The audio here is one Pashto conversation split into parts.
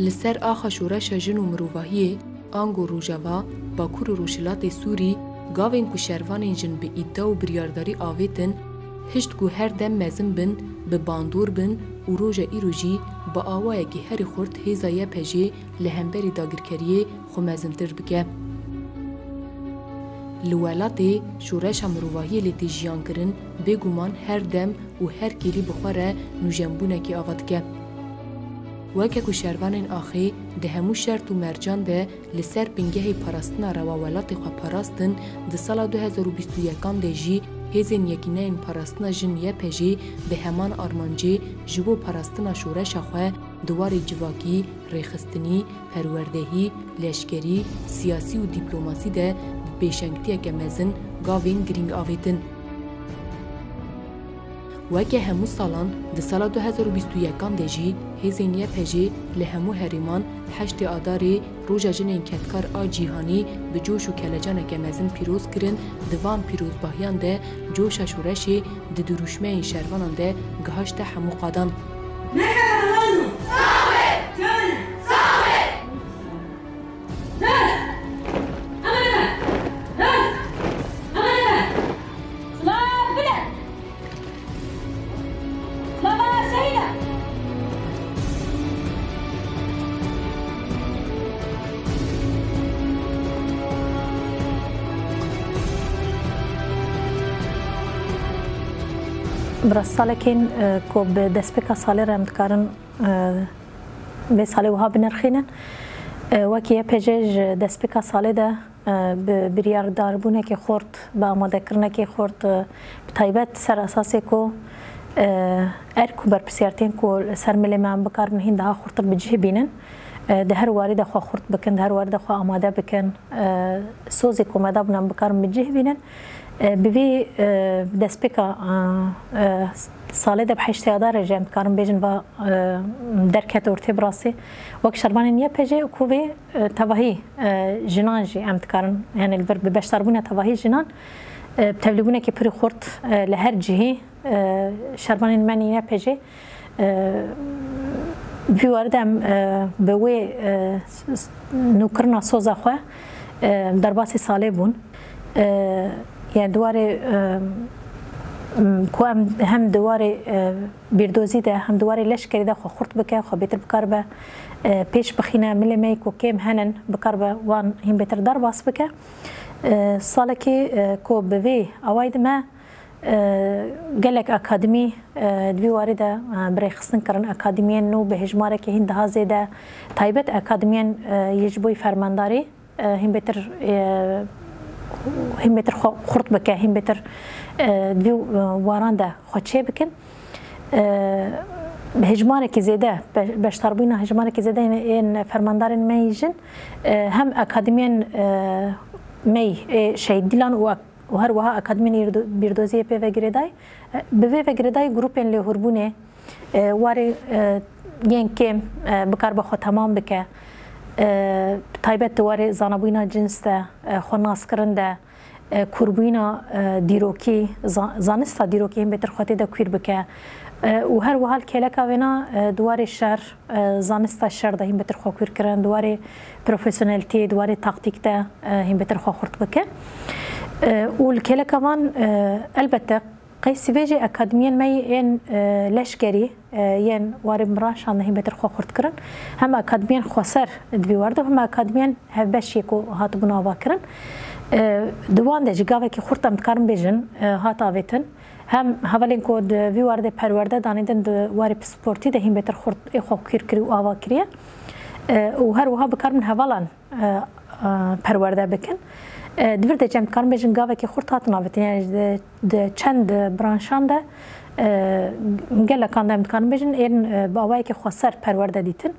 لسر آخا شورش جن و مروواهی آنگو روژاوا باکور و روشلات سوری گاوین کو شروان جن به ایدا و بریارداری آویتن هشت کو هر دم مزم بن به باندور بن و روژا ایروژی با آوای که هر خورد هیزای پجی لهمبری داگرکریه خو مزمتر بکه. لولاتی شورش مروواهی لیتی جیان کرن بگومان هر دم و هر کلی بخوره نوجنبونه که آواد که. وەکێک و شەروانین ئاخی دە هەموو شەرت و مەرجان دە لەسەر پنگەهی پاراستنا ڕەواوەڵاتی خۆپاراستن دە ساڵا 2021 دێژی هێزین یەکینەین پاراستنا ژن یە پێژی بە هەمان ئارمانجی ji بۆ پاراستنا شوورەشەخوا دوواری جواکی، ڕێخستنی، پەروەردەهی، لەشکری، سیاسی و دیپلۆماسی دە پێشەنگتیەکە مەزن گاوین گرنگ ئاوێتن. Weke hemû salan di sala 2021-an de jî hêzên YPJ li hemû herîman heştê adarê roja jinên ketkar a cîhanî bi coş û kelecaneke mezin pîroz kirin di van pîrozbahiyan de coşa şoreşê di duruşmeyên şervanan de gihaşte hemû qadan. برسالکین کو به دەستپێکە ساڵێ ڕێمتکارن بێ ساڵی وها بنرخینن وەکیە پێژێژ دەستپێکە ساڵێدا بریارداربوونێکی خۆرد بە ئامادەکردنێکی خۆرد تایبەت سەراساسێک و ئەرک و بەرپسیارتێن و سەر ملێمان بکارن هیندا خورتر بجێ بینن. د هر واری د خو خورد بکن د هر واری د خو آماده بکن سوزی کومدا بنم بکارم بجه بینن ببي دست بکا ساله ده بحشت یادا رجه امکارم بیجن و درکت ارتی براسی وک شربان نیا پجه کو به تواهی جنان جی امتکارن یعنی البر ببشتر بونه تواهی جنان تبلیغونه که پری خورد لهر جهی شربان منی نیا پجه بیواردم به وی نوکرنا سوزا خواه در باسی ساله بون یعنی دواره کو هم دواره بیردوزی ده هم دواره لش کرده خو خورد بکه خو بهتر بکار به پیش بخینه ملی می کو کم هنن بکار به وان هم بهتر در باس بکه ساله که کو به وی اواید ما گلک اکادمی دوی وارده برای خصن کرن اکادمیان نو به هجماره که هند ها زیده تایبت اکادمیان یجبوی فرمانداری هم بهتر هم بتر خورد بکه هم بتر دوی واران ده خودشه بکن هجمانه کی زیده بشتر بوینا هجمانه کی زیده این فرماندارن میجن هم اکادمیان می شهید دیلان و و هر وها اکادمی بیردوزی پی وگریدای به وی وگریدای گروپن له هربونه واره ینکه بکار بخو تمام بکه تایبەت دەوارێ زانابووینا جنستە خۆناسکردە کوربووینا دیرۆکی زانستا دیرۆکی هەم بێتتر خواتێدا کویر بکە و هەروە هەل کێلەکاوێنا دوارێ شەر زانستا شەردا هیم بەتر خۆکوورکردن دوارێ پرۆفسیۆنلتی دوارێ تاقتیکتە هیم بەتر خۆخورد بکە. و کێلەکەوان ئەلبەتە قیسی ویژه اکادمیان می این لشکری یان واری مراشان نهی بتر خو خورد کرن هم اکادمیان خوسر دوی وارد هم اکادمیان هف بشی کو هات بناوا کرن دوان ده جگاوه که خورتم کارم بیجن هات آویتن هم هاولین کو د وی وارد پرورده دانیدن د واری سپورتی ده هم بتر خورد خو کیر کری و آوا کریه و هر وها بکارم هاولان پرورده بکن Divir de çem dikarim bêjin gavekî xurt hatin avêtin yani di çend branşan de e, gelekan e, de em dikarim bêjin êrin bawayekî xweser perwerde dîtin.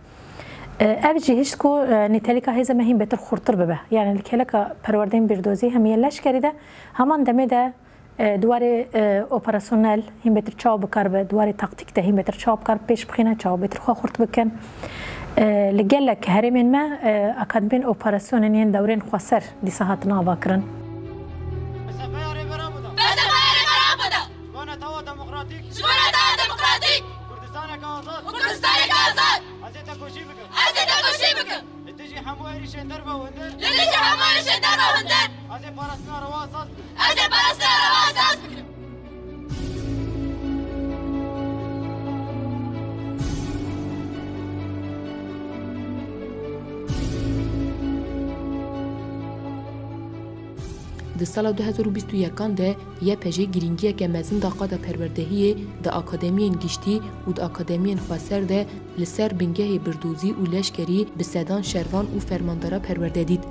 E, ev jî hişt ku nîtelîka hêza me hîn bêtir xurtir bibe. Yani li keleka perwerdên bîrdozî hemiye leşkerî de heman demê de دواري اوبراسيونال هم بتر چاو بکار به دواري تاکتیک ده هم بتر چاو بکار پیش بخینه چاو بتر خو خورت بکن لگلک هرمین ما اکادمین اوپراسیونن یین دورین خوسر دی ساعت ناوا کرن از تکوشی بکن از تکوشی بکن لتجی حمواری شندر و هندر لتجی حمواری شندر و هندر Azərbaycan parasına araba əsas Azərbaycan parasına araba əsas Di sala 2021-an de yê pejê giringiyeke mezin da qada perwerdehiyê di Akademiyên Giştî û di Akademiyên Xweser de li ser bingehê birdûzî û leşkerî bi sedan şervan û fermandara perwerde dît.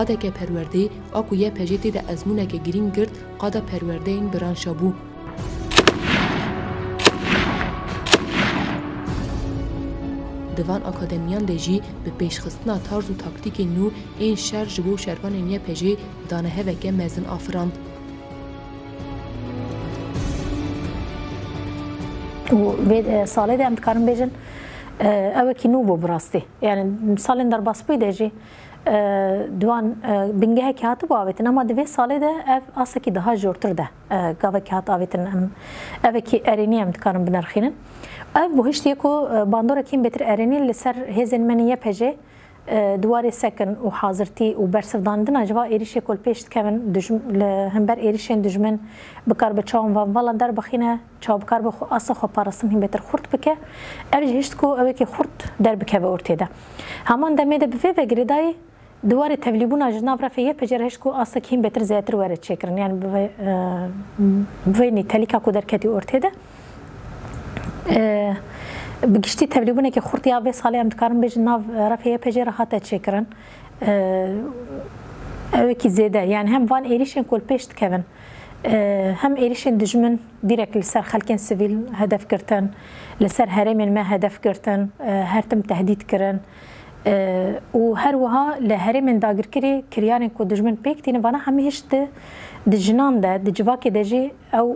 قادکە پەروەردەی ئاکو یە پەژێتی دە ئەزمونەکە گرین گرت قادە پەروەردەین برانشە بوو. دیوان ئاکادمیان دەژی بە پێشخستنا تارز و تاکتیکی نو ئین شەر ji بۆ شەربانên yê pêjê daneheveke mezin afirand. ساڵێ ئەم بکارم بێژن ئەوەکی نو بۆ بڕاستی یعنی ساڵێن دەرباس بووی دەژی دوان بنگehekî hatibû avêtin ama divê salê de ev asekî daha jortir de gavekî hat avêtin em evekî erênî em dikarin binerxînin. Ev bu hiştiye ku bandorekîn bêtir erênî li ser hêzên menî ye pejê duwarê sekin û hazirtî û bersivdandina civa êrişê kol pêş dikevin li hember êrişên dijmin bikar bi çawan van valan derbixîne çaw bikar bi asa xwe parastin hîn bêtir xurt bike ev ji hişt ku ewekî xurt derbikeve ortê de. Heman demê de bi vê vegirêdayê دواره تبلیبونا جناب رفیه پجر هشکو آسک هیم بتر زیاتر وره چکرن یعنی بوینی تلیکا کو درکتی اورته ده بگشتی تبلیبونه که خورتی آبی سالی هم دکارم بیج ناف رفیه پجر هاته چکرن اوه کی زیده یعنی هم وان ایریشن کل پیشت کهون هم ایریشن دجمن دیرک لسر خلکن سیویل هدف کرتن لسر هرمین ما هدف کرتن هرتم تهدید کرن او هر وها له هرمن داګرکري کریان کو دجمن پک تین بنا همیش د جنان ده د جواکې دجی او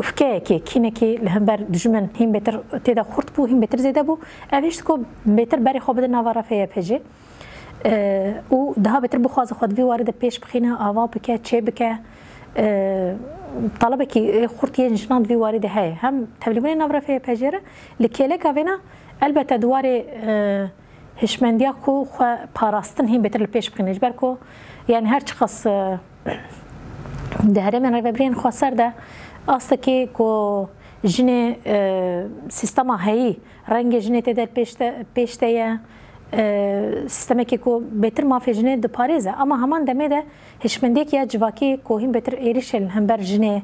افکه کې کینه کې له هم بر دجمن هم بهتر ته د خورت بو هم بهتر زیده بو اویش کو بهتر بری خو بده نواره فیا پجی او ده بهتر بخواز خود وی وارد پیش بخینه اوا بکه چه بکه طلبه کې خورتي جنان وی وارد هه هم تبلیغونه نواره فیا پجره لکه له کاوینا البته دواره هشمندیا کو خو پاراستن هیم بهتر لپیش بکنه جبر کو یعنی هر چی خاص دهره من ربرین خسر ده اصلا که کو جن سیستما هایی رنگ جن ته در پیش پیش ته سیستم کې کو بهتر مافي جن د پاریزه اما همان دمه ده هشمندیک یا جواکی کو هم بهتر ایریشل هم بر جن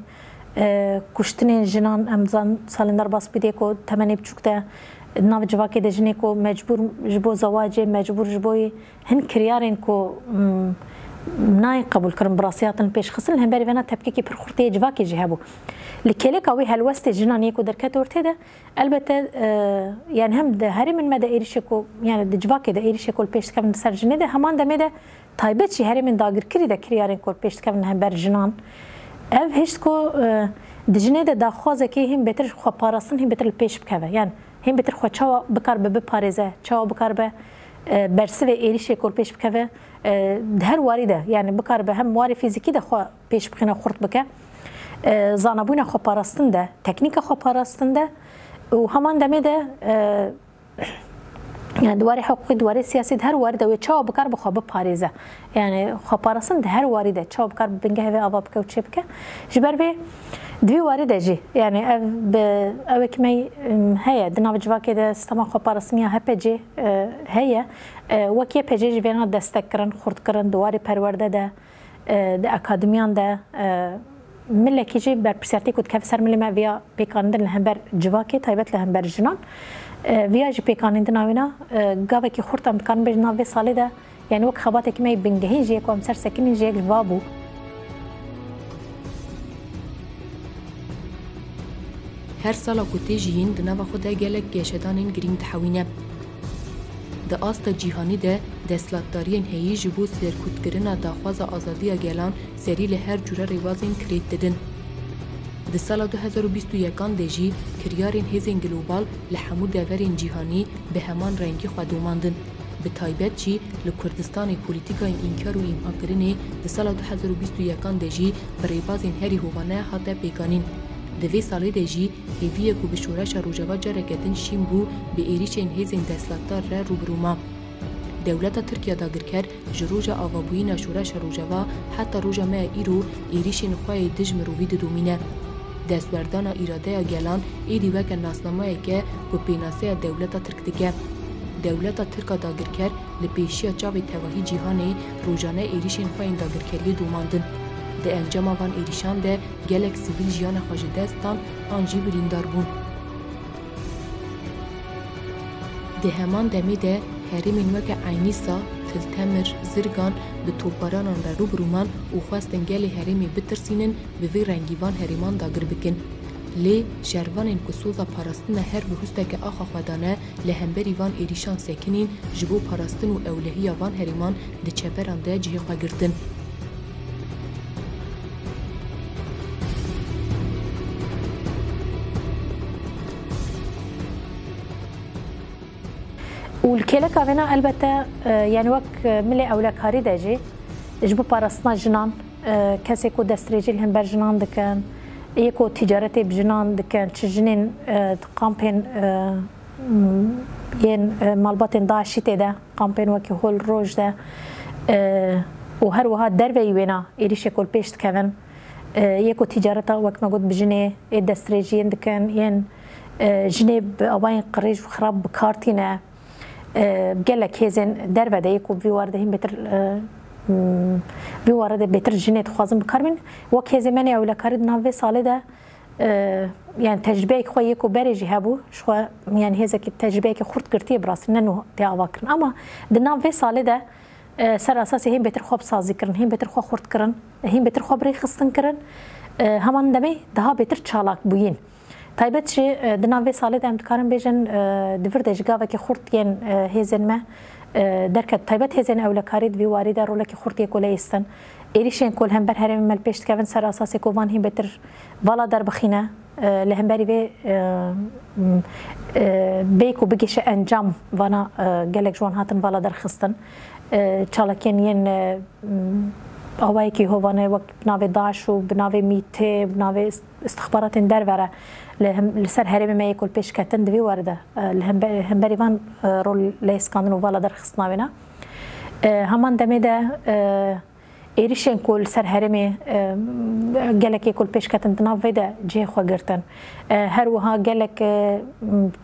کشتن جنان امزان سالندر باس بده کو تمنی بچوک ده nav civakê e de jinê ku mecbur ji bo zawacê mecbur ji bo hin kiryarên ku nayên qebûl kirin bi rastiyatên pêşxistin li hemberî vena tepkekî pir xurtiyê civakê e jî hebû li kêleka wê helwestê jinan yê ku derket ortê de elbette yani e, hem de herî min me de êrişê ku yani di civakê de êrişê ku pêş dikevin ser jinê de heman demê de taybet jî herî min dagirkirî de kiryarên ku pêş dikevin hember jinan ev hişt ku di jinê de daxwazekê hîn bêtir xweparastin hîn bêtir li pêş bikeve yani هیم بهتر خو چاوا بکار به بپارێزە چاوا بکار بە بەرسێ ئێریشی کۆر پێش بکەوێ هەر واریدە یعنی بکار بە هەم واری فیزیکی دەخوا پێش بخینە خورد بکە زانابووینە خۆپاراستندە تەکنیکە خۆپاراستندە و هەمان دەمێدە دوارێ حقوقی دوارێ سیاسیت هەر واردەوێ چاوە بکار بخوا بپارێزە یعنی خۆپاراستند هەر واریدە چاو بکار بنگە هەوێ ئاوا بکە و چێ بکە ژبەر بێ دوی وارد اجی یعنی اف ب او کمی هيا دنا بجواکی ده سیستم خو پارسمیا هپجی هيا وکی پجی جی بنا دستکرن خردکرن دوار پرورده ده د اکادمیان ده ملکی جی بر پرسیارتی کود کف سر ملی ما ویا پیکاندن لهم بر جواکی تایبت لهم بر جنان ویا جی پیکاندن آوینا گاوه که خورتم بکان بجنا وی سالی ده یعنی وک خبات کمی بنگهی جی کوم سر سکنی جی وابو Her sala ku tê ji yên di nava xwe de gelek geşedanên girîng dihewîne. Di asta cîhanî de destlatdariyên heyî ji bo serkûtkirina daxwaza azadiya gelan serî li her cure rêvazên kirêt didin. Di sala 2021 de jî kiryarên hêzên global li hemû deverên cîhanî bi heman rengî xwe domandin. Bi taybet jî li Kurdistanê polîtîkayên înkar û îmhakirinê di sala 2021 de jî bi rêbazên herî hovane hate pêkanîn. divê salê de jî hêviyê ku bi şoreşa Rojava careke din şîn bû bi êrîçên hêzên deslatdar re rûbirûma. Dewleta Tirkiya dagirker ji roja avabûyîna şoreşa Rojava heta roja me îro êrîşên xwayê dijmir wî didomîne. دەستبەردانا ئیرادەیە گەلان ئیدی وەکە ناسنامەیەکە بۆ پێناسەیە دەولەتە ترک دکە. دەولەتە ترکا داگرکەر لە پێشیە چاوی تەواهی جیهانەی ڕۆژانە ئێریشین خوۆین داگرکەلی دوماندن. د انجام وان ایریشان ده گلک سیویل جیان خوش دستان آنجی بریندار بون ده همان دمی ده هریمین وک عینیسا تلتمر زرگان به توپارانان را رو برومان و خواستن گل هریمی بترسینن به وی رنگیوان هریمان داگر بکن لی شروانین کسوزا پاراستن هر بهسته که آخا خودانه لهمبری وان ایریشان سکنین جبو پاراستن و اولهی وان هریمان ده چپران ده جهی خواه گردن. کێلەکە وێنە ئەلبەتە یان وەک ملێ ئەولە کاری دەجێ ji bi parastina jinan e, kesê ku destrêcil hin ber jinan dikin yê e, ku ticaretê bi jinan dikin çi jinên e, kampên yên malbatên daşîtê de kampên wekî hol roj de û her wiha derveyî wêna êrişê kol pêş dikevin yê ku ticareta wek me got bi jinê ê destrêjiyên dikin yên jinê bi abayên qirêj xirab bikartîne قال لك هزين دار بدايك وفي وارده هم بتر في وارده بتر جنيت خوازم بكارمن وك هزين مني اولا كارد نافي سالي ده يعني تجربه خوي کو برجي هبو شو يعني هزك التجربه كي خرد كرتي براس ننو تي اواكرن اما دنا في سالي ده سر اساسي هم بتر خوب سازي كرن هم بتر خو خرد كرن هم بتر خو بري خستن كرن همان دمي ده بتر چالاك بوين تایبەت د ناوێ ساڵێت ئەم بکارم بێژن دور دەژگاوەکی خورتیان هێزنمە دەکەت تایبەت هێزن ئەولەکاری دویواریدا ڕۆلەکی خورتی کۆلە ئێستن ێریشێن کۆل هەمبەر هەرێمی مەل پێشتکەون سەر ئاساسی کۆوان هی بەتر باڵا دەربخینە لە هەمبەری بێ بێک و بگەشە ئەنجام وانە گەلێک جوان هاتن باڵا دەرخستن چاڵەکەن یەن ئەوەیەکی هۆوانێ وەک بناوێ داش و بناوێ میتێ بناوێ استخباراتێن دەرەرە لسر هرمي ما يكل بيش كاتن دوي وارده الهمبري وان رول ليس كانن وفالا در خصناوينا همان دمه ده ایریشن کل سر هرمی گلکی کل پیش کتن دناب ویده جه خواه گرتن هر وها گلک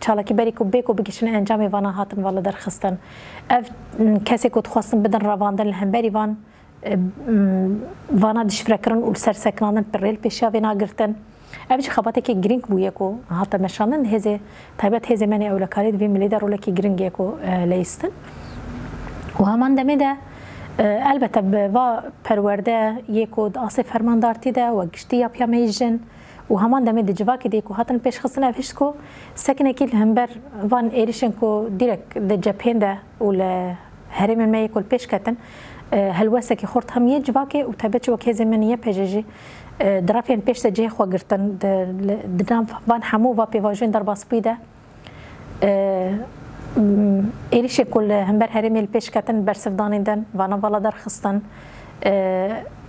چالکی بری کو بیکو بگیشن انجام وانا هاتن والا درخستن اف کسی کت خواستن بدن رواندن لهم بری وان وانا دشفرکرن و سر سکنانن پر ریل پیشا وینا گرتن Evci xebateke giring bûye ku hata meşanin hêzê taybet hêzê menê ewlekarî divê milê de rolekî giring ye ku lêistin. û heman demê de elbette bi va perwerde yê ku di asê fermandartî de we giştî ya piyameyî jin û heman demê di civakê dê ku hatin pêşxistin ev hişt ku sekinekî li hember van êrişên ku dîrek di cephên de û li herêmên me yê ku pêşketin e, helwesekî xort hemiye civakê û e, tebet wek hêzê min ye pejejî drapjen peshte gjej xo girtin dinam ban hamuva pêvajiyên derbaspî de êrişê mm, ku li eh, hember herêmê li pêşketin bersivdanên din vana vala derxistin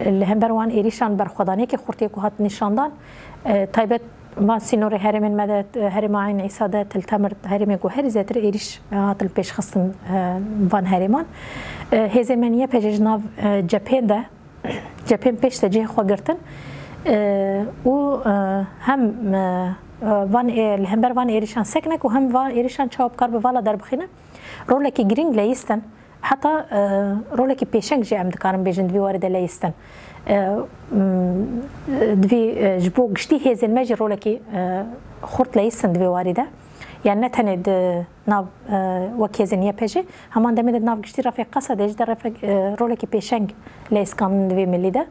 li hember wan êrişan berxwedaniyekê xurtiyê e ku hat nîşandan taybet ما سينوري هرمين مدى هرم عين عيسى ده تلتمر هرمين كو هرزة تر إيريش عطل بيش خصن فان هرمان هزمانية بيجيج ناف جبين ده جبين بيش تجيه خواه قرتن او هم وان ال هم بر وان ایریشان سکنک و هم وان ایریشان چاپ کار به والا در بخینه رولکی گرینگ لیستن حتی رولکی پیشنگ جی ام دکارم بیجن دوی وارد لیستن دوی جبو گشتی هیزن مجی رولکی خورت لیستن دوی وارده يعني نتني ناف وكيزن يا بيجي همان دمد ناف قشتي رافي قصد اجدر رولك بيشنج ليس كان في ملي ده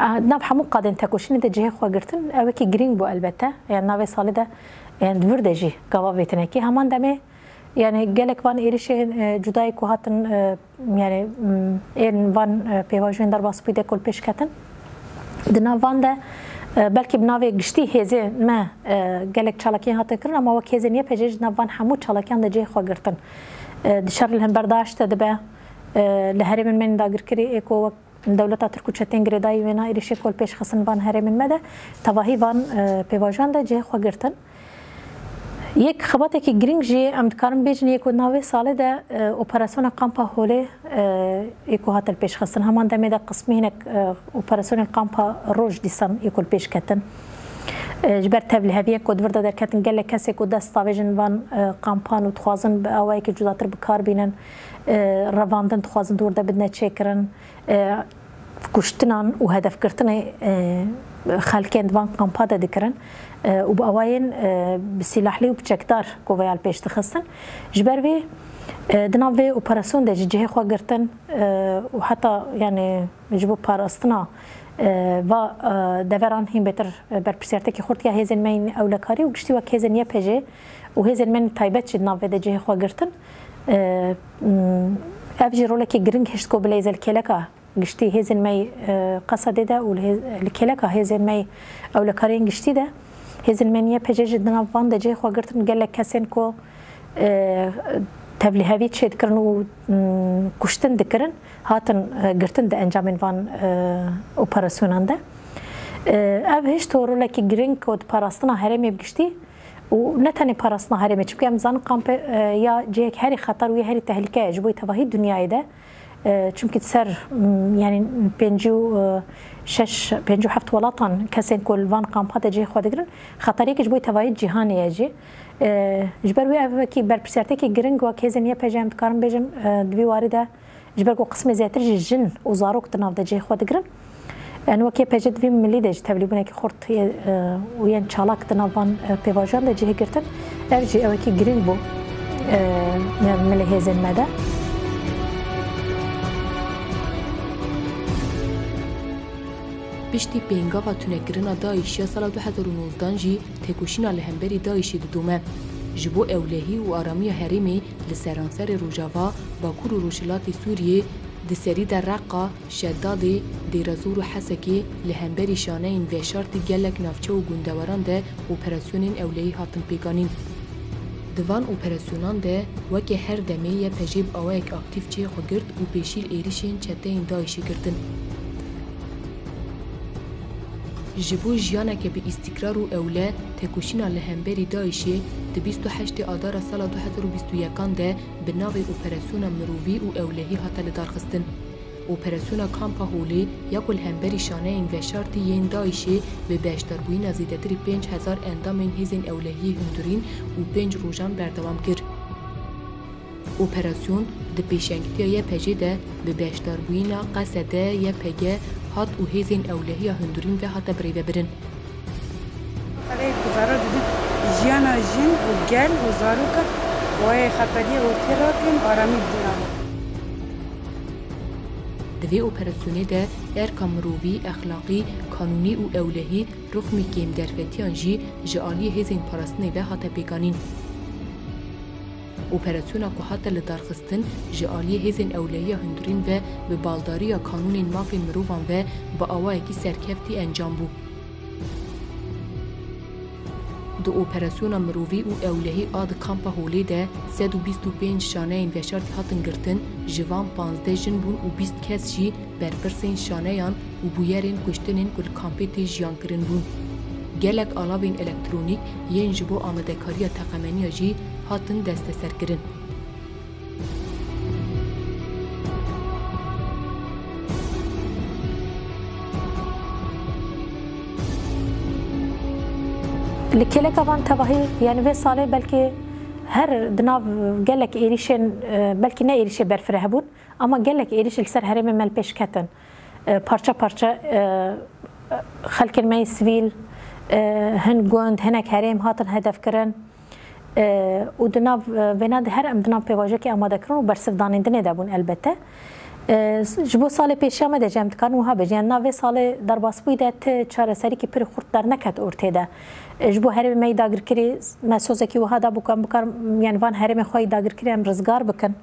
ناب همو قادن تکوشین ده جه خواه گرتن اوه که گرینگ بو البته یعنی ناوی ساله ده یعنی دور ده جه گوا ویتنه که همان دمه yani gelek van erişe cudayı kuhatın yani en van pevajın darbası pide kol peşketin. Dina van da belki binavê giştî hêzê me gelek çalakiyên hatin kirin ama wek hêzê niye pecê ji nav van hemû çalakiyan de cê xwe girtin di şer li hemberdaş te dibe li herêmên min dagirkirî êko wek دولتا ترکوچتین گریدای وینا ایریشی کل پیش خسن وان هرمین مده تواهی وان پیواجان ده جه خواه گرتن یک خبات کی گرینگ جی ام دکارم بیجن یک ناوی ساله ده اپراسیون قامپا هوله یکو هاتل پیش خسن همان دمه ده قسمی هنک اپراسیون قامپا روج دیسان یکو پیش کتن جبرتە هەویە کۆ دووردا دەکەتن گەلێک کەسێک و دەستاوێژن بان قامپان و توازن بە ئەوەیەکی جوداتر بکاربینن ڕەواندن توازن دوور دەبنە چێکردن کوشتنان و هەدەفکردنی خەلکێن دوان قامپا دەدەکردن و بە ئەوەیەن بسیلاحلی و بچەکدار کۆڤیال پێشتەخستن ji ber vê di nav vê operasyon de ji cihê xwe girtin û heta yani ji bo parastina و دەڤران هین بێتتر بەرپرسیارتێکی خورتیا هێزن مین ئەولەکاری و گشتی وەک هێزن یە پێژێ و هێزن من تایبەت چید ناوێدەجێ خواگرتن ئەف ji rolekê giring heşko bilê zelkeleka giştî hêzên me qesedê de û keleka hêzên me ewlekarên giştî de hêzên meniye pejê ji di nav van de cê xwagirtin gelek kesên ku تبلیغی چه دکرن و کشتن دکرن هاتن گرتن ده انجامن وان اپراسیونان ده ev hiç torulaki green code parasına heremê bigiştî û ne tenê parastina herêmê çimkî em zanin kampê ya cihek herî xetar û herî tehlike ye ji bo tevahî dünyayê de چونکی سەر یعنی پێنج و شش پێنج و هەفت وڵاتان کەسێک کۆلوان قامپاتە جێ خودگرن خەتارێکیش بۆی تەواایی جیهانەیە جێ ji ber wê evvekî berpirsiyartekê giring wa kêzên ye pejeyem dikarim bêjim divê warî de ji ber got qismê zêtir jî jin û zarok di nav de cê xwe digirin en wekê peje divê milî de ji tevlîbûnekî xurt û yên çalak di navvan pêvajoyan de cihê girtin ev jî ewekî giring bû milê hêzên me de. Piştî pêngav tunekirina Daişiya sala 2019 jî têkoşîna li hemberî Daişî didome. Ji bo ewlehî û aramiya herêmê li seranserê Rojava, Bakur û Rojhilatê Sûriyê di serî de Reqa, Şeddadê, Dêrezor û Hesekê li hemberî şaneyên veşartî gelek navçe û gundeweran de operasyonên ewlehî hatin pêkanîn. Divan operasyonan de wekê her demê ye pejêb awayek aktîv çê xwe girt û pêşîl êrişên çeteyên Daişê girtin. جبو جیانا که به استقرار و اوله تکوشینا لهمبری دایشه ده 28 آدار سال 2021 ده به ناو اپراسیون مرووی و اولهی حتی لدارخستن. اپراسیون کامپا هولی یک الهمبری شانه این وشارتی یین دایشه به بیشتر بوین از ایدتری 5000 اندام این هیزین اولهی هندورین و 5 روژان بردوام کرد. اپراسیون د پیشنگتیا یه پجی ده به بیشتر بوینا قصده یه پگه هات û hêzên ewlehiya hundirîn ve hate birêvebirin. jiyana jin û gel û zaroka wayê xeperiyê û têrakên aramî dîna. Divê operasyonê de erka mirovî, exlaqî, kanûnî û ewlehî, rûxmî kêmderfetiyan jî ji aliyê hêzên parastinê ve hate pêkanîn. اپراسیونا که حتی لدارخستن جه آلی هزین اولیه هندورین و به بالداری کانون مافی مروان و با آوه اکی سرکفتی انجام بود. در اپراسیونا مرووی و اولهی آد کامپا هولی ده 125 شانه این وشار که هاتن جوان 15 جن و 20 کسی بر برپرسین شانه یان و بویرین کشتنین کل کامپی تی جیان کرن بون. gelek alabên elektrônîk yên ji bo amedekariya teqemeniya jî hatin desteserkirin. Li keleka van tevahî yani vê salê belkê her dinav gelek êrişên e, belkî ne êrişê berfire hebûn ama gelek êriş li ser herêmê mel pêşketin e, parça parça xelkên e, me sivîl هن گوند هنک هریم هاتن هدف کردن و دناب بناد هر ام دناب پیواجه که آماده کردن و برسف دانندنه دبون البته جبو سال پیش آمده جمع کردن و ها بجین ناوی سال در باسبوی دت چاره سری که پر خورد در نکد ارته ده جبو هر می داگر کری مسوزه که و ها دا بکن بکن یعنی وان هر می خواهی داگر کری هم رزگار بکن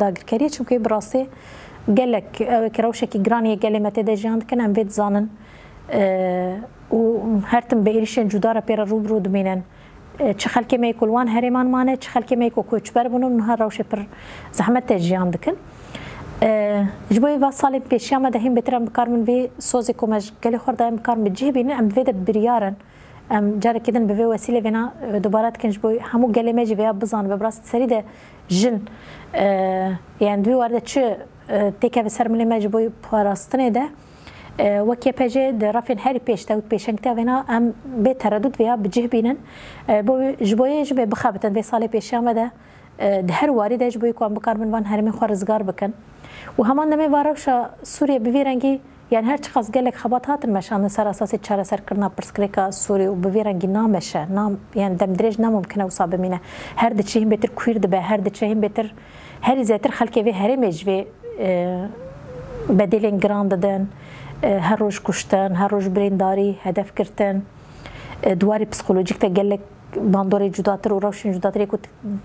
داگر کری چونکه براسته گلک کروشکی گرانی گلی متده جاند کن ام بید زانن و هەرتم بە ئێریشێن جودارە پێرە ڕوبرو دمێنن چ خەلکێمە کولوان هەرێمانمانە چ خەلکێمەیکۆ کۆچبەر بوون و هەر ڕەوشێ پر زەحمەتە ژیان دکن ji bo va salê pêşiyama dehên bêtir bikar min vê sozê komej gelê xwedayê bikar min cihbînin em divê de biriyarin em carekê din bi vê wesîlê vêna e, dubara dikin ji bo hemû gelê me ji vêya bizan ve birast serî de jin yan divê war de çi e, têke ve ser milê me ji bo parastinê de وەکێ پێژێ ڕافێن هەری پێشتا و پێشنگتاێنا ئەم بێ تەرەدوت ویا بجیبینن بۆ ژبۆیەش بێ بخابن بێ ساڵی پێشیانمەدا هەر واری دەش بۆی کوان بکار منوان هەرمی خوارزگار بکەن و هەمان دەمێ وارەشە سوورێ بڤێرەنگی یان هەر چ قەز گەلێک خەبات هاتن مەشانە سەر ئاساسی چارەسەرکردنا پرسکرێکە سووری و بڤێرەنگی نامەشە نام یان دەم درێژ ناممکنە و سابمینە هەر دچین بێتر کویر دەبێ هەر دچین بێتر هەری زیاتر خەکێوێ هەرێمێژێ بەدلێن گران دەدەن. هر روز کشتن هر روز برینداری هدف کردن دواری پسیکولوژیک ته گلک باندوري جداتر او روشن جداتر کو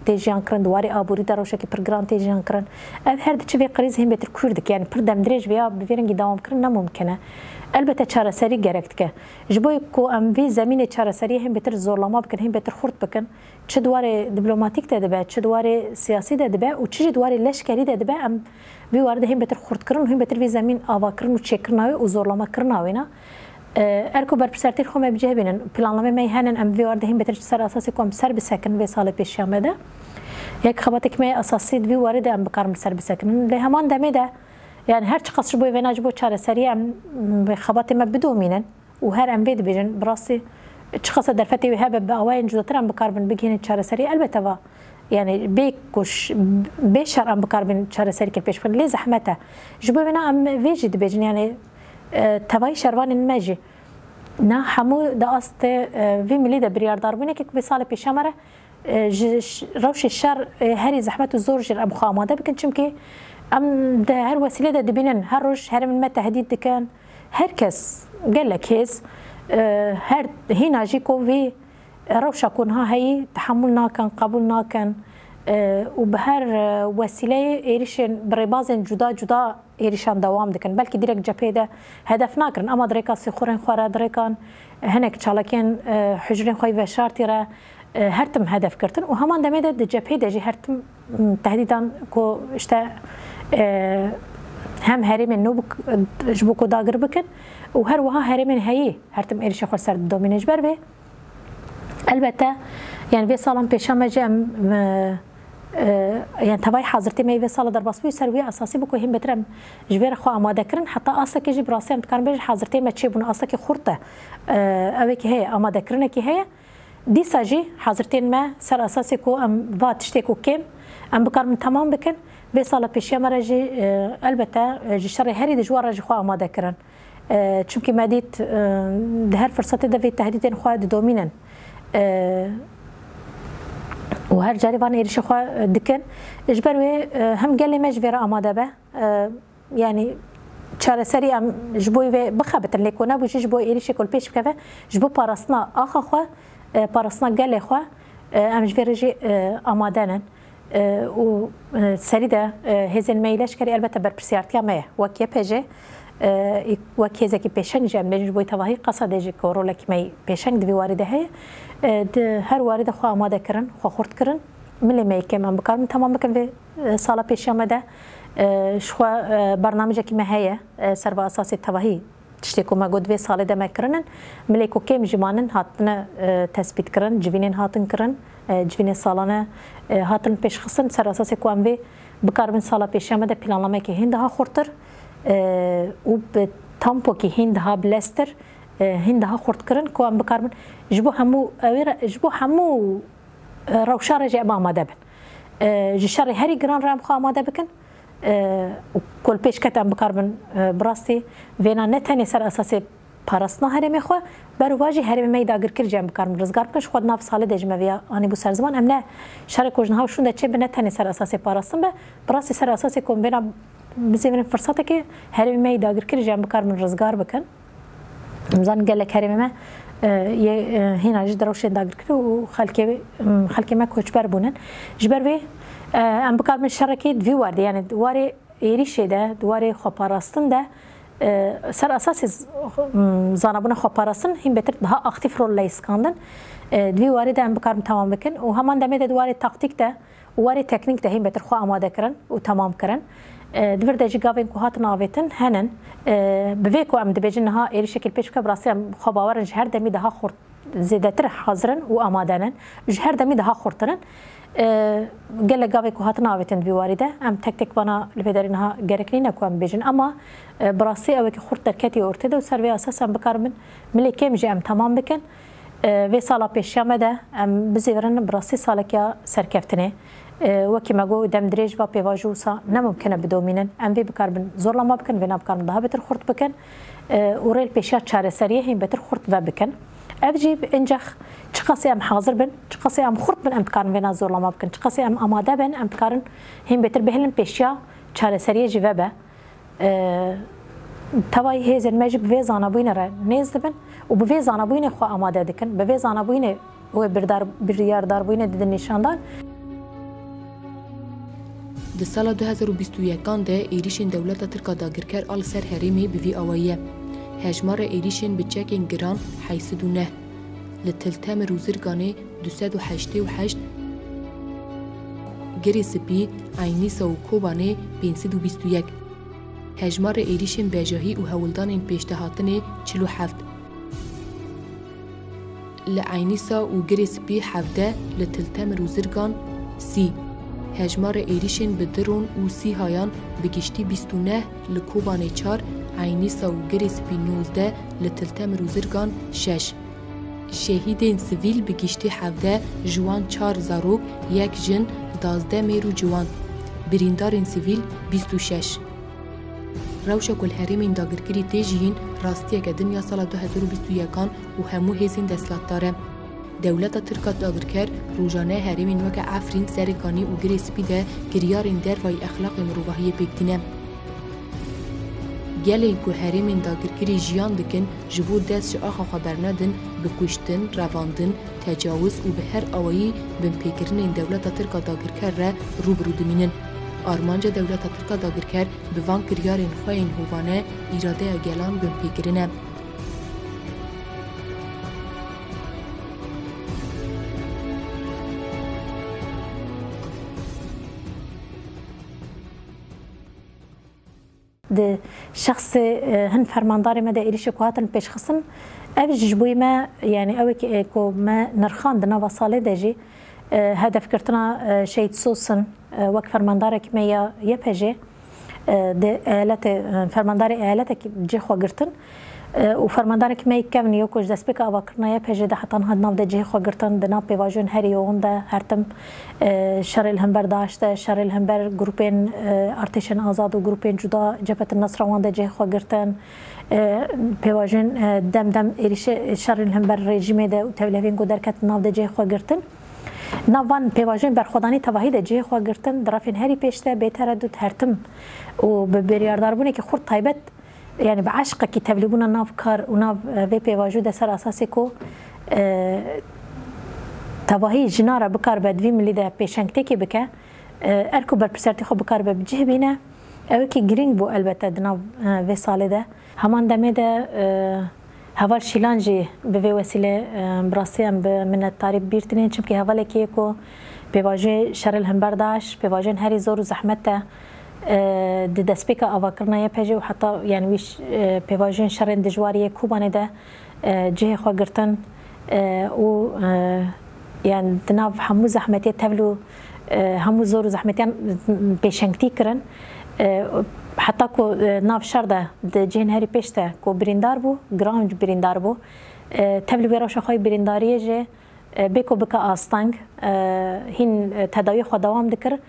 تیجان کرن دواري ابوري دا روشه کی پرګرام تیجان کرن اف هر د چوي قريز هم بتر کورد يعني پر دم درج بیا بویرنګ دوام کرن نه ممکنه البته چارەسەری گەرەکتکە ji بۆی کو ئەمڤ زمینە چارەسەری هەم بتر زۆرلەما بکەن هەم بتر خورد بکەن چ دوارێ دیبلۆماتیک دەدەبێت چ دوارێ سیاسی دەدەبێت و چژی دوارێ لەشکری دەدەبێت ئەم وی وارد هم بهتر خوردکردن هم بهتر وی زمین آواکردن و چکرناوی و زورلما کرناوی نه ارکو بر پرسرتیر خو مبجه بینن پلانلمه می هنن ام وی وارد هم بهتر سر اساس کوم سر بسکن وی سال پیش آمده یک خباتک می اساسی وی وارد ام بکارم سر بسکن له همان دمه ده يعني هر شخص بو وناج بو چاره سريع بخبات ما بدو مينن وهر ام بيد بيجن براسي شخص درفتي وهاب باوين جدتر ام بكاربن بجين چاره سريع البته يعني بيكوش بشر ام بكاربن شر سيرك بيش لي زحمتها جبو بنا ام فيجد بيجن يعني آه، تباي شروان الماجي نا حمو دا أست آه، في ملي دا بريار داربينه كيك بيصالي بيشامره آه، روش الشر هري زحمته زور جر ابو خامه دا بكن شمكي ام دا هر وسيله دا دبينن هر روش هر من ما تهديد دكان هركس قال لك هيز هر هنا جيكو في روشة كونها هي تحملنا كان قبولنا كان وبهر وسيله ايريشن بريبازن جدا جدا ايريشان دوام دكن بلكي ديرك جبهه هدفنا كرن اما دريكا سخورن خورا دريكان هنك چالكين حجرين خوي وشارتي را هرتم هدف كرتن وهمان دمه ده جبهه ده هرتم تهديدان كو اشتا هم هرم نو جبو کو داگر بكن وهر وها هرم هي هرتم ايريشا خو سر دومينج بربه البته یان وێ ساڵم پێشەمە جەم یان تەوای حازرتی مەوێ ساڵە دەرباسبووی سەروی ئاساسی بکو هیم بترم ژێرە خۆ ئامادەکردن حتا ئاسەکەژی بڕاستیان بکارم بێژ حازرتی مە چێبوون ئاسەکی خورتە ئەوێکی هەیە ئامادەکردنێکی هەیە دیساژی حازرتێنمە سەر ئاساسی و ئەم وا تشتێک و کێم ئەم بکارم تەمام بکن بێ ساڵە پێشێمەرەژی ئەلبەتە ژ شەڕی هەری دژوارەژی خۆ ئامادەکردن چونکی مادیت هەر فرسەتی دەوێت تهدیدێن خوا دۆمینن. وهر جاري فان ايريش خوا دكن اجبر وي هم قال لي ما جبيرا اماده به يعني چاره سری ام جبوی و بخبت لیکونه بو جبوی ایریش کل پیش بکوه جبو پارسنا آخه خوا پارسنا گله خوا ام جبرجی آمادنن و سری ده هزن میلش کری البته بر پرسیارتیا مه وکیه پیجه وەکێزێکی پێشەنجە مێژ بۆی تەواهی قەسە دێژی کۆڕۆلێکی مەی پێشەنگ دوی واردە هەیە هەر وارد دەخوا ئامادەکردن خوا خوردکردن من لێ مەیکێمان بکارم تەمام بکەم بێ ساڵە پێشەمەدە شخوا بەرنامجێکیمە هەیە سەر بە ئاساسی تەواهی tiştekû me e, got vê salê de me kirinin milê ku kêm jimanin hatine e, tespît kirin civînên hatin kirin e, civînê salane hatin pêşxistin ser asasê ku em vê bikarbin sala pêşeme de planlamekê hên daha xurtir û bi tampokî hên daha bilestir هندها خردکردن کوان بکار بن جبو هەموو ئەوێرە جبو هەموو ڕەوشارێژێ ئەمە ئامادە بن ji şerê herî giran rem xwe amade bikin kol pêşket em bikar bin birastî vêna ne tenê ser esasê parastina herêmê xwe berûva jî herêmê me dagirkir cem bikar bin rizgar bikin xwe nav salê de ji me vêya anî bû ser ziman em ne şerê kojinha şûn de çê bi ne tenê ser esasê parastin be birastî ser esasê kom vêna bizê virin firsatekê herêmê me dagirkir cem bikar bin rizgar bikin مزان گله کریم ما یه هینا جد روشی داغر کرد و خالکی خالکی ما کوچبر بودن جبر وی ام بکار من شرکت وی وارد یعنی دوباره ایریشه ده دوباره خباراستن ده سر اساس زانبون خباراستن هم بهتر daha aktif rolle iskandın دوی وارد ام بکار تمام بکن و همان دمه دوباره تاکتیک ده وارد تکنیک ده هم بهتر خو آماده کردن و تمام کردن دفردەجی گاوێن و هات ناوێتن هەنن بوێ و ئەم دەبێژن نها عێری شکل پێش بکە ڕاستیان خۆباوەرن هەر دەمی دەها خورد زێدەتر حەزرن و ئامادەنن ji her demî daha xurtrin gelek gavek ku hatin avêtin biwarî de em tek tek bana li vêderên ha gerekîne ku em bêjin ama birasî ewekî xurt derketî ortê de û ser vê asesan bikarbin milê kêm jî em tamam bikin vê sala pêşiya me de em bizêverin birasî salekiya serkeftinê. وەکی مەگۆ و دەم درێژ بە پێواژ وسا نەممکنە بدۆمینن ئەم بێ بکار بن زۆر لەما بکەن بێ نابکارم داها بتر خورد بکەن وڕێل پێشیا چارەسەریە هین بەتر خورد بە بکەن ئەفجی ئەنجەخ چ قەسی ئەم حاضر بن چ قەسی ئەم خورد بن ئەم بکارن بێنا زۆر لەما بکەن چ قەسی ئەم ئامادە بن ئەم بکارن هین بێتر بهێنن پێشیا چارەسەریە جی بە بە تەوای هێزن مەژ بێ زانابووینەرە نێز دەبن و بێ زانابووینە خو ئامادە دەکەن بەێ زانابووینێ بردار بریارداربووینە ددن نیشاندان. Di sala 2021-an de êrişên dewleta Tirka dagirker al ser herêmê bi vî awaye. Hejmara êrişên bi çekên giran heysid û neh. Li Tiltemir û Zirganê 288 Girê Spî, Aynîsa û Kobanê 521. Hejmara êrişên bejahî û hewildanên pêştehatinê 47. Li Aynîsa û Girê Spî hevde li Tiltemir û Zirgan sî. هجمار ایریشین به درون و سی هایان به گشتی 29 لکوبان 4 عینی ساوگری سپی 19 لتلتم روزرگان 6 شهیدین سویل به گشتی 17 جوان 4 زاروک یک جن 12 میرو جوان بریندارین سویل 26 روشا کل هرمین داگرکری تیجین راستیه که دنیا سال 2021 و همو هیزین دستلات داره دەوڵەتە ترکات داگرکەر ڕۆژانە هەرێمین وەکە ئافرین سەرکانی و گرێ سپیدە گریارین دەروای ئەخلاقی مرۆڤاهیە پێکدینە. gelê ku herêmên dagirkirî jiyan dikin ji bo dest ji axa xebernedin bi kuştin, revandin, tecawuz û bi her awayî bin pêkirinên dewleta Tirka dagirker re rûbirû dimînin. Armanca dewleta Tirka dagirker bi van kiryarên xeyên hovane îradeya gelan bin pêkirine. د شخص هن فرماندار ما دایری شکوهاتن پیش خصن اوی جبوی ما یعنی اوی که اکو ما نرخان دنا و ساله دجی هدف کرتنا شهید سوسن وک فرماندار که ما یا یپجه د ایالت فرماندار ایالت که جه خواه گرتن او فرماندار کمه کم نیو کوج د سپیک اوا کرنای پژه د حتان هد ناو د جه خو ګرتن د ناپ واژن هر یون د هرتم شر الهم برداشت شر الهم بر ګروپین ارتشن آزاد او ګروپین جدا جبهه النصر وان د جه خو ګرتن پیواژن دم دم ایریش شر الهم بر رژیم د تولوین ګدرکت ناو د جه خو ګرتن نوان پیواژن برخودانی توحید جه خو ګرتن درافین هری پشته به تردد هرتم او به بریارداربونه کی خورد تایبت يعني بعشقك كي تبلبونا ناف كار وناف بيبي واجودة سر أساسكو تواهی جنارا بکار بد وی ملی ده پیشنگ تکی بکه ارکو بر پرسرتی خو بکار به بجه بینه او کی گرینگ بو البته دنا وی ساله ده همان دمه ده هوال شیلانجی به وی وسیله براسیم به منت تاریب بیرتنین چمکی هوال کیه کو پیواجه شرل هم برداشت پیواجه هری زور و زحمت ده د دەستپێکە ئاواکردنایە پێژێ و حتا یانویش پێواژێن شەڕێن دژواریە کوبانێدا جێ خواگرتن و یان دناو هەموو زەحمەتێ تەبل و هەموو زۆر و زەحمەتیان پێشەنگتی کردن حتا کو ناو شەردا جێن هەری پێشتە کۆ بریندار بوو گراونج بریندار بوو تەبل وێڕەشە خۆی برینداریە ژێ بێکۆ بکە ئاستەنگ هین تەداوی خۆداوام دکرد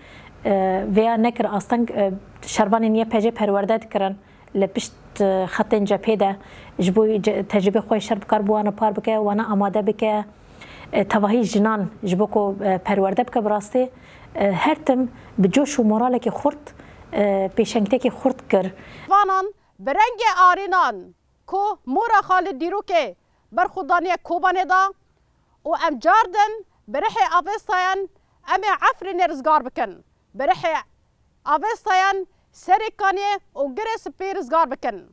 ویا نکر آستنگ شروان یه پجه پرورده دکرن لپشت خطین جبهه ده جبوی تجربه خوی شرب کار بوانه پار بکه وانه آماده بکه تواهی جنان جبو کو پرورده بکه براسته هر تم بجوش و مراله که خورد پیشنگته که خورد کر وانان برنگ آرینان کو مورا خالد دیروکه بر خودانی کوبانه دا و ام جاردن برحی آفستاین ام عفرین رزگار بکن برحي أفستيان سريكاني وجرس بيرزقار بكن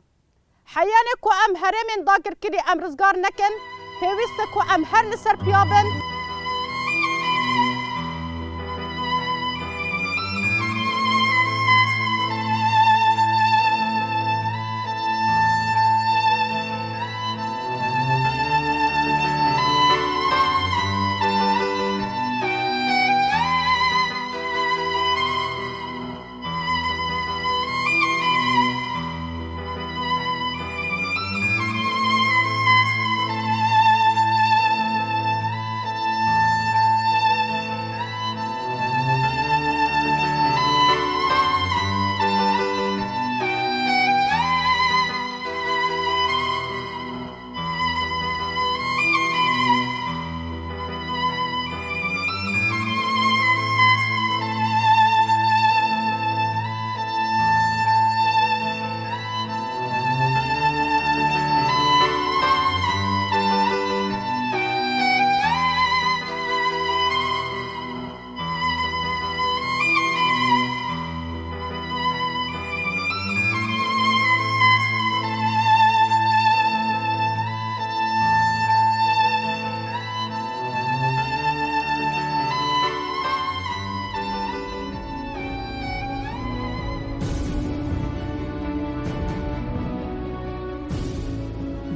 حيانك وأم هرمين داكر كلي أم رزقار نكن بيوستك وأم هر لسر بيابن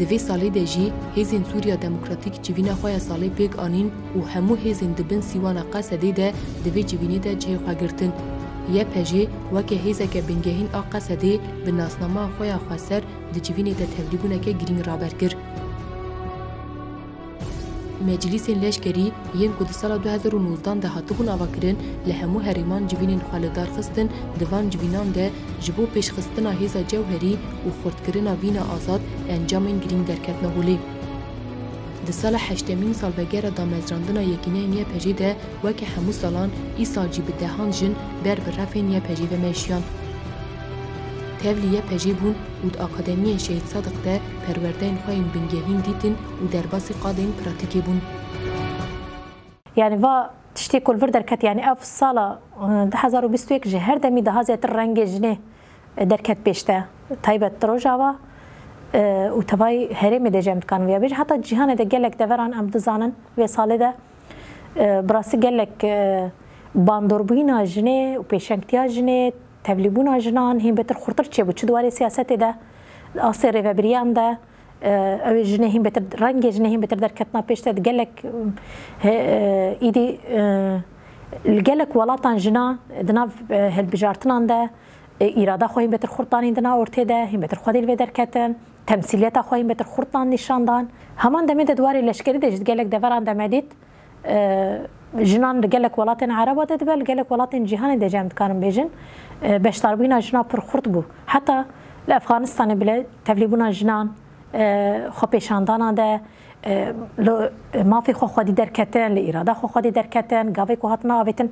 Di vê salê de jî hêzên Sûriya Demokratîk civîna xwe ya salê pêk anîn û hemû hêzên dibin sîwana Qesedê de di vê civînê de cihê xwe girtin. Yê pejê weke hêzeke bingehîn a Qesedê bi nasnama xwe ya xweser di civînê de tevlîbûneke girîng raber kir. Meclisên Leşkerî yên ku di sala 2019 de hatibûn avakirin li hemû herêman civînên xwe li dar xistin di van civînan de ji bo pêşxistina hêza cewherî û xurtkirina vîna azad encamên girîng derketina holê. Di sala heştemîn salvegera damezrandina yekîneyên yepejî de weke hemû salan îsal jî bi dehan jin ber bi rafên yepejî ve meşiyan. کەولی یە پەژی بوون و ئاکادمیە شید سەدق دە پەروەردەین خوین بنگێهین دیتن و دەرباسی قادین پراتیکی بوون. یعنی va tiştê kulvir derket yani ev sala 2021 e, ji her demî daha zêtir rengê jinê e, derket pêş te taybet roja ve û tevayî herêmê de cem dikan vêya bêj heta cîhanê de gelek deveran em dizanin vê salê de e, birasî gelek bandorbûyîna jinê û pêşengtiya jinê tevlîbûna jinan hên betir xurtirçe bû çi duwarê siyasetê de asê rêveberiyan de ew ê jinê hîn betir rengê jinê hîn betir derketina pêş te di gelek îdî li gelek welatan jina di nav hilbijartinan de îrada xwe hîn betir xurtanîn di nav ortê de hîn betir xwedê li vê derketin temsîliyeta xwe hîn betir xurtan nîşandan heman demê de duwarê leşkerî de ji gelek deveran demedît jinan li gelek welatên ereba de dibe li gelek welatên cîhanê de cem dikarin bêjin بەشداربووینا ژنا پرخورد بوو حتا لە ئەفغانستانە بلێ تەلیبوونا ژنان خۆپێشاندانە دە مافی خۆخوادی دەرکەتن لە ئیرادا خۆخوادی دەرکەتن گاوێک و هاتنناوێتن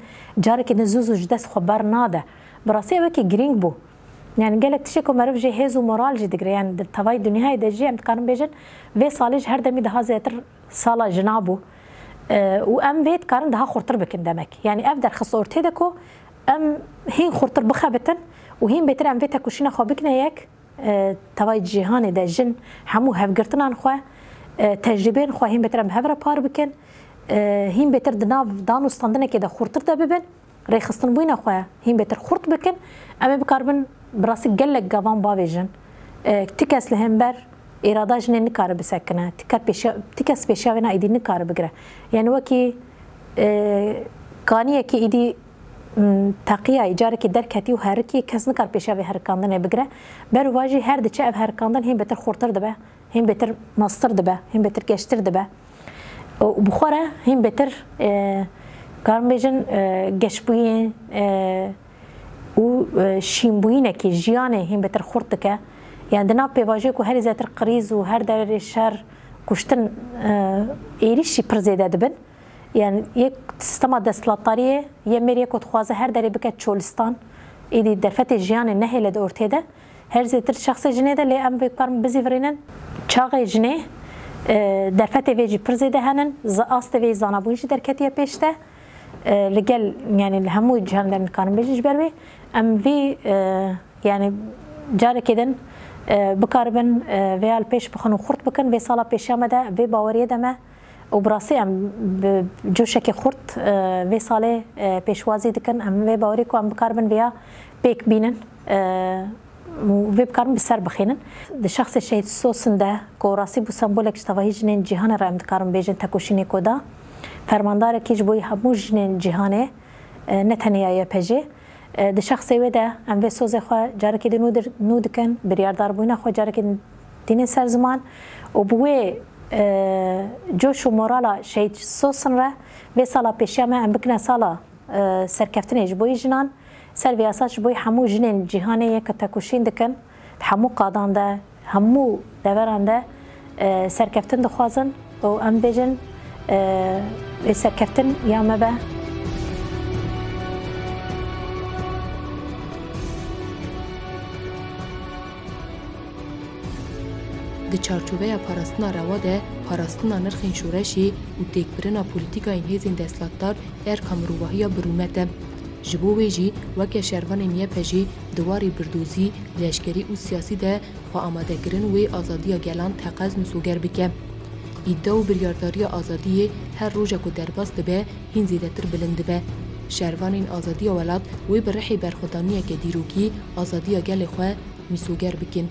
جارێکی نزوز و دەست خۆبەر نادە بڕاستی ئەوەکی گرنگ بوو یان gelek tişek ku merivjê hêz û moral jî digire yan di tevayê dunyayê de jî em dikarin bêjin vê salê ji her demî daha zêtir sala jina bû e, û em vê dikarin daha xurtir bikin demek yani ev derxis ortê de ku ام هين خورتر بخابتن وهين بيتر ام فيتا كوشينا خو بكنا ياك تواي جيهاني دا جن همو هف گرتنان خو تجربين خو هين بيتر ام هفرا پار بكن هين بيتر دناف دانو ستاندنه كده خورتر دا ببن ريخستن بوينا خو هين بيتر خورت بكن ام بكاربن براسي گلك گاوان باويجن تكاس لهمبر اراده جن نكار بسكنه تكات بيش تكاس بيشاوينا ايدي نكار بگره يعني وكي قانيه كي ايدي تقیه ایجاره که درک هتی و هرکی کس نکار پیشا به هرکاندن بگره بر واجی هر دچه اف هرکاندن هم بهتر خورتر دبه هم بهتر ماستر دبه هم بهتر گشتر دبه و بخوره هم بهتر کارم بیجن گشبوی و شیمبوی نکی جیانه هم بهتر خورت که یعنی دنا پیواجی که هر زیتر قریز و هر در شر کشتن ایریشی پر زیده دبن یعنی یک سیستم دستلاتاریه یه مریه کد خوازه هر دری بکت چولستان ایدی درفت جیان نه له دورته ده هر زیتر شخص جنه ده لی ام بکارم بزیورینن چاغه جنه درفت ویجی پرزی ده هنن ز آست وی زانابونش درکتیه پیشته لگل یعنی همو جهان در مکارم بیجی جبر وی ام وی یعنی جاره کدن بکاربن ویال پیش بخن و خورد بکن وی سالا پیش آمده وی باوریه دمه او براسی ام جوشک خورد وی ساله پیشوازی دکن ام وی باوری کو ام بکاربن ویا پیک بینن وی بکارم بسر بخینن د شخص شهید سوسن ده کو راسی بو سمبولک شتواهی جنین جهان را ام دکارم بیجن تکوشینی کودا فرماندار کیج بوی همو جنین جهانه نه تنیا یا پجه د شخص وی ده ام وی سوز خو جارکی نو دکن بریاردار بوینه خو جارکی دین سر زمان او بوی جوش و مورال شهید سوسن ره به سالا پیشیا ما ام بکنه سالا سرکفتنه جبوی جنان سر ویاسا جبوی همو جنین جیهانه یک تکوشین دکن همو قادان ده همو دوران ده سرکفتن دخوازن و ام بجن سرکفتن یا مبه د چارچوبه پاراستنا رواده پاراستنا نرخ شورشی و تکبرنا پولیتیکایین هیزین دستلاتدار هر کامروواهیا برومته ji bo wê jî weke şervanên yepejî diwarê birdozî leşkerî û siyasî de xwe amadekirin wê azadiya gelan teqez misûger bike îdda û biryardariya azadiyê her roja ku derbas dibe hîn zêdetir bilind dibe şervanên azadiya welat wê bi rihê berxwedaniyeke dîrokî azadiya gelê xwe misûger bikin